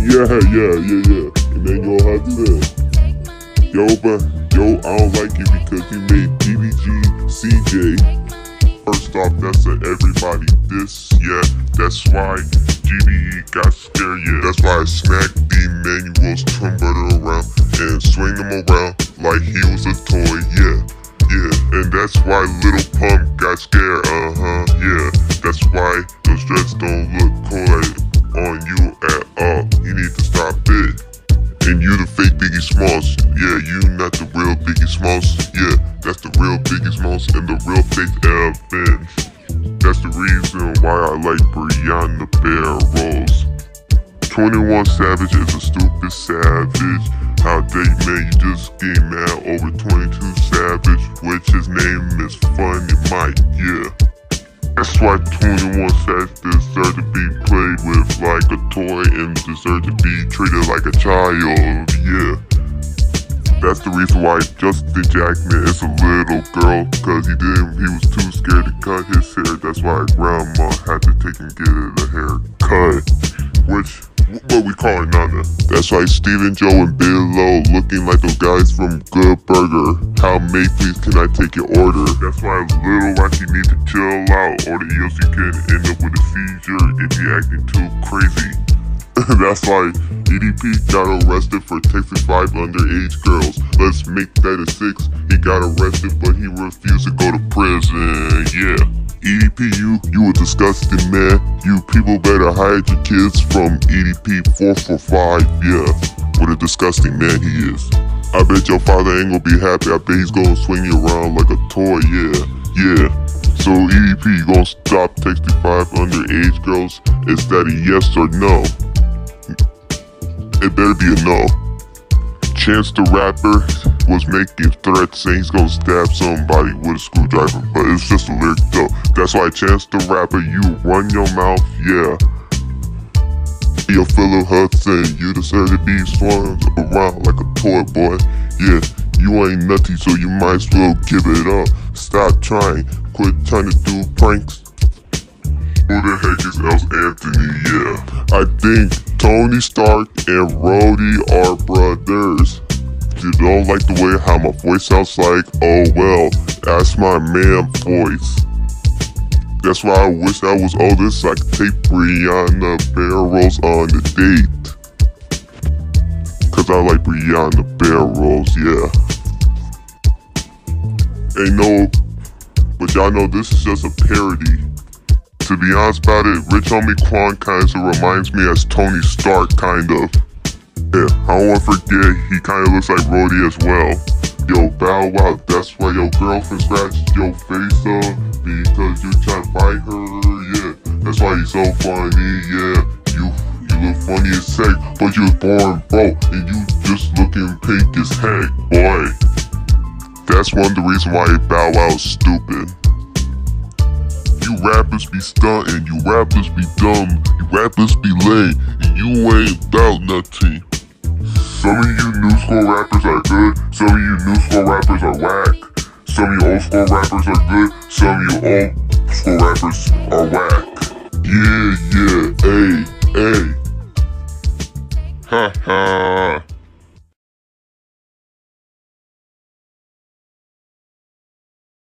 Yeah, yeah, yeah, yeah. And then have to Yo, but yo, I don't like you because you made DBG CJ. First off, that's a everybody this, yeah. That's why GBE got scared, yeah. That's why I smacked Emmanuel's trumpeter around and swing him around like he was a toy, yeah. Yeah, and that's why Lil Pump got scared, uh-huh, yeah. That's why those dreads don't look cool Biggie Smalls, yeah, you not the real Biggie Smalls, yeah. That's the real Biggie Smalls and the real fake Evans. That's the reason why I like Brianna Barrows. 21 Savage is a stupid savage. How they made you just get mad over 22 Savage, which his name is Funny Mike, yeah. That's why 21 Savage deserve to be played with like a toy and deserve to be treated like a child, yeah. That's the reason why Justin Jackman is a little girl, cause he didn't, he was too scared to cut his hair. That's why grandma had to take and get a haircut, which what we call Nana. That's why Steven Joe and Bill looking like those guys from Good Burger. How may please can I take your order? That's why Little Rocky need to chill out, or else you can end up with a seizure you acting too crazy. That's why EDP got arrested for texting five underage girls. Let's make that a six. He got arrested, but he refused to go to prison. Yeah. EDP, you, you a disgusting man. You people better hide your kids from EDP 445, yeah. What a disgusting man he is. I bet your father ain't gonna be happy. I bet he's gonna swing you around like a toy, yeah, yeah. So EDP, gonna stop texting five underage girls? Is that a yes or no? It better be a no. Chance the Rapper was making threats saying he's gonna stab somebody with a screwdriver, but it's just a lyric though. That's why Chance the Rapper, you run your mouth, yeah. Yo, Philip Hudson, you deserve to be swung around like a toy boy. Yeah, you ain't nutty, so you might as well give it up. Stop trying, quit trying to do pranks. Who the heck is Els Anthony? Yeah, I think Tony Stark and Rhodey are brothers you don't like the way how my voice sounds like, oh well, that's my man voice. That's why I wish I was older so I could take Brianna Barrows on the date. Cause I like Brianna Barrows, yeah. Ain't no, but y'all know this is just a parody. To be honest about it, Rich Homie Quan kinda reminds me as Tony Stark, kind of. Yeah, I don't wanna forget, he kinda looks like Rhodey as well. Yo, Bow Wow, that's why your girlfriend scratched your face up because you trying to fight her, yeah. That's why he's so funny, yeah. You you look funny as heck, but you're born broke and you just looking pink as heck, boy. That's one of the reasons why Bow Wow is stupid. You rappers be stunting, you rappers be dumb, you rappers be lame, and you ain't about nothing. Some of you new school rappers are good, some of you new school rappers are whack. Some of you old school rappers are good, some of you old school rappers are whack. Yeah, yeah, hey, hey. Ha ha.